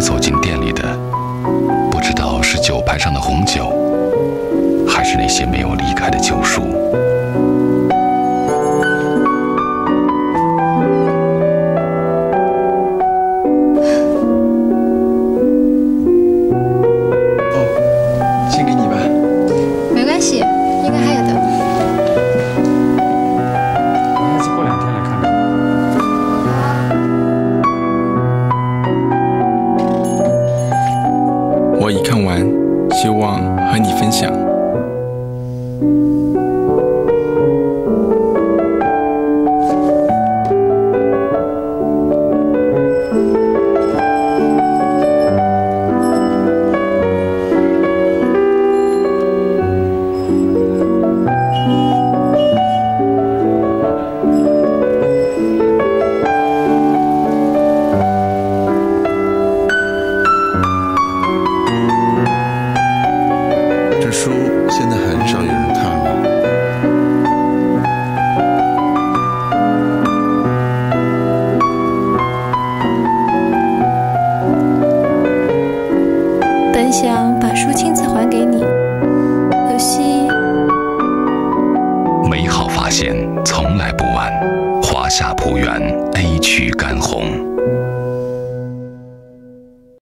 走进店里的不知道是酒牌上的红酒还是那些没有离开的酒叔已看完，希望和你分享。书现在很少有人看了。本想把书亲自还给你，可惜美好发现从来不晚，华夏浦园 A 区干红。